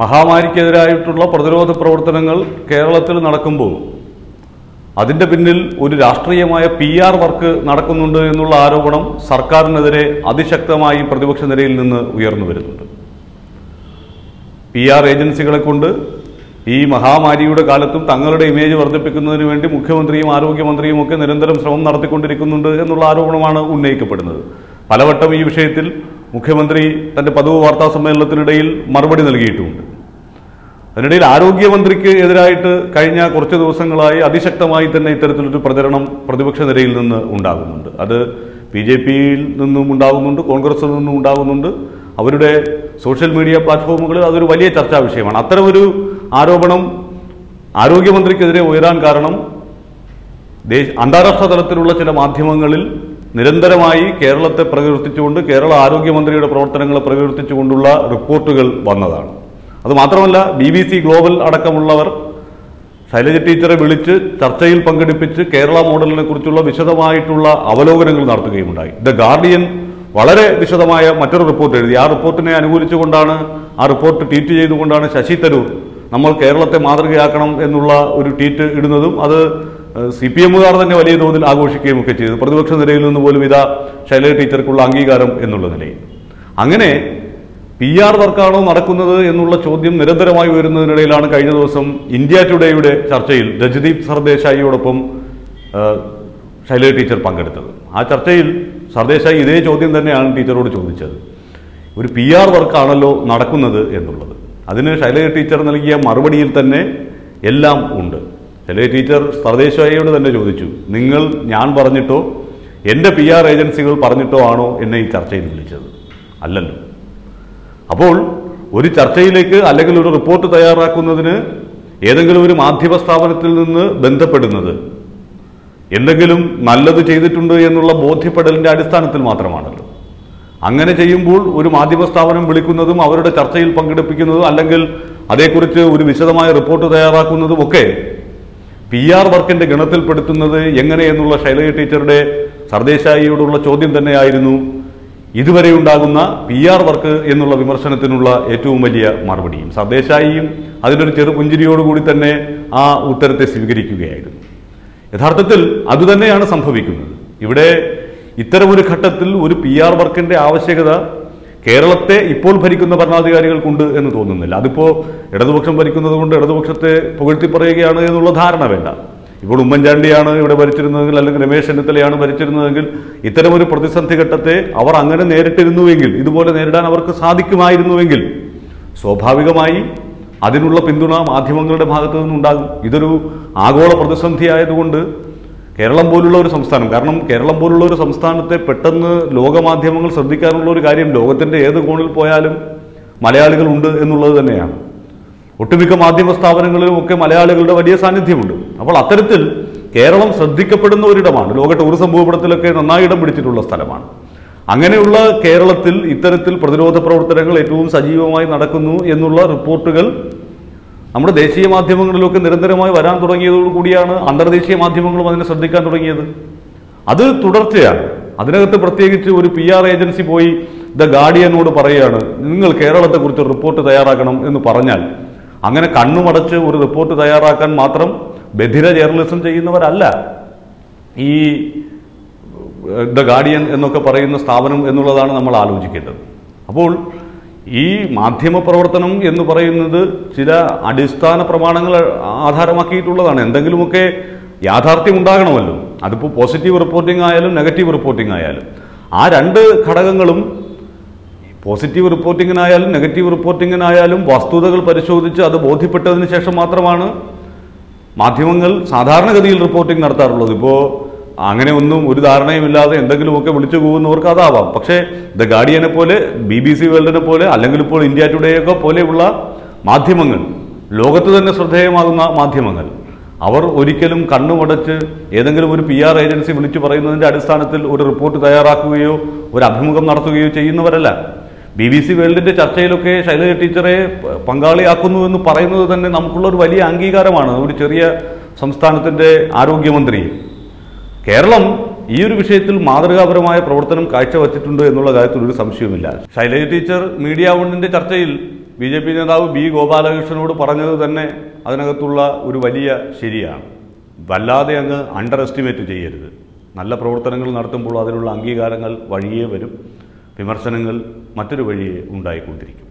മഹാമാരിക്കെതിരായിട്ടുള്ള പ്രതിരോധ പ്രവർത്തനങ്ങൾ കേരളത്തിൽ നടക്കുമ്പോൾ അതിന്റെ പിന്നിൽ ഒരു രാഷ്ട്രീയമായ പി ആർ വർക്ക് നടക്കുന്നുണ്ട് എന്നുള്ള ആരോപണം സർക്കാരിനെതിരെ അതിശക്തമായി പ്രതിപക്ഷ നിരയിൽ നിന്ന് ഉയർന്നു വരുന്നുണ്ട്. പി ആർ ഏജൻസികളെ കൊണ്ട് ഈ മഹാമാരിയുടെ കാലത്തും തങ്ങളുടെ ഇമേജ് വർദ്ധിപ്പിക്കുന്നതിന് വേണ്ടി മുഖ്യമന്ത്രിയും ആരോഗ്യമന്ത്രിയും ഒക്കെ നിരന്തരം ശ്രമം നടത്തിക്കൊണ്ടിരിക്കുന്നുണ്ട് എന്നുള്ള ആരോപണമാണ് ഉന്നയിക്കപ്പെടുന്നത്. പലവട്ടം ഈ വിഷയത്തിൽ മുഖ്യമന്ത്രി തന്റെ പതിവ് വാർത്താ സമ്മേളനത്തിനിടയിൽ മറുപടി നൽകിയിട്ടുമുണ്ട്. അതിനിടയിൽ ആരോഗ്യമന്ത്രിക്ക് എതിരായിട്ട് കഴിഞ്ഞ കുറച്ച് ദിവസങ്ങളായി അതിശക്തമായി തന്നെ ഇത്തരത്തിലൊരു പ്രചരണം പ്രതിപക്ഷ നിരയിൽ നിന്ന് ഉണ്ടാകുന്നുണ്ട്. അത് ബി ജെ പിയിൽ നിന്നും ഉണ്ടാകുന്നുണ്ട് കോൺഗ്രസിൽ നിന്നും ഉണ്ടാകുന്നുണ്ട്. അവരുടെ സോഷ്യൽ മീഡിയ പ്ലാറ്റ്ഫോമുകളിൽ അതൊരു വലിയ ചർച്ചാ വിഷയമാണ്. അത്തരമൊരു ആരോപണം ആരോഗ്യമന്ത്രിക്കെതിരെ ഉയരാൻ കാരണം അന്താരാഷ്ട്ര തലത്തിലുള്ള ചില മാധ്യമങ്ങളിൽ നിരന്തരമായി കേരളത്തെ പ്രകീർത്തിച്ചുകൊണ്ട് കേരള ആരോഗ്യമന്ത്രിയുടെ പ്രവർത്തനങ്ങൾ പ്രകീർത്തിച്ചുകൊണ്ടുള്ള റിപ്പോർട്ടുകൾ വന്നതാണ്. അതുമാത്രമല്ല ബി ബി സി ഗ്ലോബൽ അടക്കമുള്ളവർ ശൈലജ ടീച്ചറെ വിളിച്ച് ചർച്ചയിൽ പങ്കെടുപ്പിച്ച് കേരള മോഡലിനെ കുറിച്ചുള്ള വിശദമായിട്ടുള്ള അവലോകനങ്ങൾ നടത്തുകയുമുണ്ടായി. ദ ഗാർഡിയൻ വളരെ വിശദമായ മറ്റൊരു റിപ്പോർട്ട് എഴുതി. ആ റിപ്പോർട്ടിനെ അനുകൂലിച്ചുകൊണ്ടാണ് ആ റിപ്പോർട്ട് ട്വീറ്റ് ചെയ്തുകൊണ്ടാണ് ശശി തരൂർ നമ്മൾ കേരളത്തെ മാതൃകയാക്കണം എന്നുള്ള ഒരു ട്വീറ്റ് ഇടുന്നതും അത് സി പി എമ്മുകാർ തന്നെ വലിയ തോതിൽ ആഘോഷിക്കുകയും ഒക്കെ ചെയ്തു. പ്രതിപക്ഷ നിരയിൽ നിന്ന് പോലും ഇതാ ശൈലജ ടീച്ചർക്കുള്ള അംഗീകാരം എന്നുള്ള നിലയിൽ. അങ്ങനെ പി ആർ വർക്കാണോ നടക്കുന്നത് എന്നുള്ള ചോദ്യം നിരന്തരമായി വരുന്നതിനിടയിലാണ് കഴിഞ്ഞ ദിവസം ഇന്ത്യ ടുഡേയുടെ ചർച്ചയിൽ രജദീപ് സർദേശായിയോടൊപ്പം ശൈലജ ടീച്ചർ പങ്കെടുത്തത്. ആ ചർച്ചയിൽ സർദേശായി ഇതേ ചോദ്യം തന്നെയാണ് ടീച്ചറോട് ചോദിച്ചത്. ഒരു പി ആർ വർക്കാണല്ലോ നടക്കുന്നത് എന്നുള്ളത്. അതിന് ശൈലജ ടീച്ചർ നൽകിയ മറുപടിയിൽ തന്നെ എല്ലാം ഉണ്ട്. ശൈലജ ടീച്ചർ സർദേശായിയോട് തന്നെ ചോദിച്ചു. നിങ്ങൾ ഞാൻ പറഞ്ഞിട്ടോ എന്റെ പി ആർ ഏജൻസികൾ പറഞ്ഞിട്ടോ ആണോ എന്നെ ഈ ചർച്ചയിൽ വിളിച്ചത്? അല്ലല്ലോ. അപ്പോൾ ഒരു ചർച്ചയിലേക്ക് അല്ലെങ്കിൽ ഒരു റിപ്പോർട്ട് തയ്യാറാക്കുന്നതിന് ഏതെങ്കിലും ഒരു മാധ്യമ സ്ഥാപനത്തിൽ നിന്ന് ബന്ധപ്പെടുന്നത് എന്തെങ്കിലും നല്ലത് ചെയ്തിട്ടുണ്ട് എന്നുള്ള ബോധ്യപ്പെടലിന്റെ അടിസ്ഥാനത്തിൽ മാത്രമാണല്ലോ. അങ്ങനെ ചെയ്യുമ്പോൾ ഒരു മാധ്യമ സ്ഥാപനം വിളിക്കുന്നതും അവരുടെ ചർച്ചയിൽ പങ്കെടുപ്പിക്കുന്നതും അല്ലെങ്കിൽ അതേക്കുറിച്ച് ഒരു വിശദമായ റിപ്പോർട്ട് തയ്യാറാക്കുന്നതും ഒക്കെ പി ആർ വർക്കിന്റെ ഗണത്തിൽപ്പെടുത്തുന്നത് എങ്ങനെയെന്നുള്ള ശൈലജ ടീച്ചറുടെ സർദേശായിയോടുള്ള ചോദ്യം തന്നെയായിരുന്നു. ഇതുവരെ ഉണ്ടാകുന്ന പി ആർ വർക്ക് എന്നുള്ള വിമർശനത്തിനുള്ള ഏറ്റവും വലിയ മറുപടിയും സർദേശായിയും ഒരു ചെറു പുഞ്ചിരിയോടുകൂടി തന്നെ ആ ഉത്തരത്തെ സ്വീകരിക്കുകയായിരുന്നു. യഥാർത്ഥത്തിൽ അതുതന്നെയാണ് സംഭവിക്കുന്നത്. ഇവിടെ ഇത്തരമൊരു ഘട്ടത്തിൽ ഒരു പി ആർ വർക്കിന്റെ ആവശ്യകത കേരളത്തെ ഇപ്പോൾ ഭരിക്കുന്ന ഭരണാധികാരികൾക്കുണ്ട് എന്ന് തോന്നുന്നില്ല. അതിപ്പോൾ ഇടതുപക്ഷം ഭരിക്കുന്നത് കൊണ്ട് ഇടതുപക്ഷത്തെ പുകഴ്ത്തി പറയുകയാണ് എന്നുള്ള ധാരണ വേണ്ട. ഇപ്പോൾ ഉമ്മൻചാണ്ടിയാണ് ഇവിടെ ഭരിച്ചിരുന്നതെങ്കിൽ അല്ലെങ്കിൽ രമേശ് ചെന്നിത്തലയാണ് ഭരിച്ചിരുന്നതെങ്കിൽ ഇത്തരമൊരു പ്രതിസന്ധി ഘട്ടത്തെ അവർ അങ്ങനെ നേരിട്ടിരുന്നുവെങ്കിൽ ഇതുപോലെ നേരിടാൻ അവർക്ക് സാധിക്കുമായിരുന്നുവെങ്കിൽ സ്വാഭാവികമായി അതിനുള്ള പിന്തുണ മാധ്യമങ്ങളുടെ ഭാഗത്തു നിന്നുണ്ടാകും. ഇതൊരു ആഗോള പ്രതിസന്ധി ആയതുകൊണ്ട് കേരളം പോലുള്ള ഒരു സംസ്ഥാനം കാരണം കേരളം പോലുള്ള ഒരു സംസ്ഥാനത്തെ പെട്ടെന്ന് ലോകമാധ്യമങ്ങൾ ശ്രദ്ധിക്കാനുള്ള ഒരു കാര്യം ലോകത്തിന്റെ ഏത് കോണിൽ പോയാലും മലയാളികൾ ഉണ്ട് എന്നുള്ളത് തന്നെയാണ്. ഒട്ടുമിക്ക മാധ്യമ സ്ഥാപനങ്ങളിലും ഒക്കെ മലയാളികളുടെ വലിയ സാന്നിധ്യമുണ്ട്. അപ്പോൾ അത്തരത്തിൽ കേരളം ശ്രദ്ധിക്കപ്പെടുന്ന ഒരിടമാണ് ലോക ടൂറിസം ഭൂപടത്തിലൊക്കെ നന്നായി ഇടം പിടിച്ചിട്ടുള്ള സ്ഥലമാണ്. അങ്ങനെയുള്ള കേരളത്തിൽ ഇത്തരത്തിൽ പ്രതിരോധ പ്രവർത്തനങ്ങൾ ഏറ്റവും സജീവമായി നടക്കുന്നു എന്നുള്ള റിപ്പോർട്ടുകൾ നമ്മുടെ ദേശീയ മാധ്യമങ്ങളിലൊക്കെ നിരന്തരമായി വരാൻ തുടങ്ങിയതോടുകൂടിയാണ് അന്തർദേശീയ മാധ്യമങ്ങളും അതിനെ ശ്രദ്ധിക്കാൻ തുടങ്ങിയത്. അത് തുടർച്ചയാണ്. അതിനകത്ത് പ്രത്യേകിച്ച് ഒരു പി ആർ ഏജൻസി പോയി ദ ഗാർഡിയനോട് പറയുകയാണ് നിങ്ങൾ കേരളത്തെക്കുറിച്ച് റിപ്പോർട്ട് തയ്യാറാക്കണം എന്ന് പറഞ്ഞാൽ അങ്ങനെ കണ്ണുമടച്ച് ഒരു റിപ്പോർട്ട് തയ്യാറാക്കാൻ മാത്രം ബധിര ജേർണലിസം ചെയ്യുന്നവരല്ല. ഈ ദ ഗാർഡിയൻ എന്നൊക്കെ പറയുന്ന സ്ഥാപനം എന്നുള്ളതാണ് നമ്മൾ ആലോചിക്കേണ്ടത്. അപ്പോൾ ഈ മാധ്യമ പ്രവർത്തനം എന്ന് പറയുന്നത് ചില അടിസ്ഥാന പ്രമാണങ്ങൾ ആധാരമാക്കിയിട്ടുള്ളതാണ്. എന്തെങ്കിലുമൊക്കെ യാഥാർത്ഥ്യം ഉണ്ടാകണമല്ലോ അതിപ്പോൾ പോസിറ്റീവ് റിപ്പോർട്ടിംഗ് ആയാലും നെഗറ്റീവ് റിപ്പോർട്ടിംഗ് ആയാലും. ആ രണ്ട് ഘടകങ്ങളും പോസിറ്റീവ് റിപ്പോർട്ടിങ്ങിനായാലും നെഗറ്റീവ് റിപ്പോർട്ടിങ്ങിനായാലും വസ്തുതകൾ പരിശോധിച്ച് അത് ബോധ്യപ്പെട്ടതിന് ശേഷം മാത്രമാണ് മാധ്യമങ്ങൾ സാധാരണഗതിയിൽ റിപ്പോർട്ടിംഗ് നടത്താറുള്ളത്. ഇപ്പോൾ അങ്ങനെ ഒന്നും ഒരു ധാരണയുമില്ലാതെ എന്തെങ്കിലുമൊക്കെ വിളിച്ചു പോകുന്നവർക്ക് അതാവാം. പക്ഷേ ദ ഗാർഡിയനെ പോലെ ബി ബി സി വേൾഡിനെ പോലെ അല്ലെങ്കിൽ ഇപ്പോൾ ഇന്ത്യ ടുഡേയൊക്കെ പോലെയുള്ള മാധ്യമങ്ങൾ ലോകത്ത് തന്നെ ശ്രദ്ധേയമാകുന്ന മാധ്യമങ്ങൾ അവർ ഒരിക്കലും കണ്ണുമടച്ച് ഏതെങ്കിലും ഒരു പി ആർ ഏജൻസി വിളിച്ചു പറയുന്നതിന്റെ അടിസ്ഥാനത്തിൽ ഒരു റിപ്പോർട്ട് തയ്യാറാക്കുകയോ ഒരു അഭിമുഖം നടത്തുകയോ ചെയ്യുന്നവരല്ല. ബി ബി സി വേൾഡിന്റെ ചർച്ചയിലൊക്കെ ശൈലജ ടീച്ചറെ പങ്കാളിയാക്കുന്നു എന്ന് പറയുന്നത് തന്നെ നമുക്കുള്ള ഒരു വലിയ അംഗീകാരമാണ്. ഒരു ചെറിയ സംസ്ഥാനത്തിന്റെ ആരോഗ്യമന്ത്രി കേരളം ഈ ഒരു വിഷയത്തിൽ മാതൃകാപരമായ പ്രവർത്തനം കാഴ്ചവച്ചിട്ടുണ്ട് എന്നുള്ള കാര്യത്തിൽ ഒരു സംശയവുമില്ല. ശൈലജ ടീച്ചർ മീഡിയ വണ്ണിന്റെ ചർച്ചയിൽ ബി ജെ പി നേതാവ് ബി ഗോപാലകൃഷ്ണനോട് പറഞ്ഞത് തന്നെ അതിനകത്തുള്ള ഒരു വലിയ ശരിയാണ്. വല്ലാതെ അങ്ങ് അണ്ടർ എസ്റ്റിമേറ്റ് ചെയ്യരുത്. നല്ല പ്രവർത്തനങ്ങൾ നടത്തുമ്പോൾ അതിനുള്ള അംഗീകാരങ്ങൾ വഴിയേ വരും. വിമർശനങ്ങൾ മറ്റൊരു വഴിയെ ഉണ്ടായിക്കൊണ്ടിരിക്കും.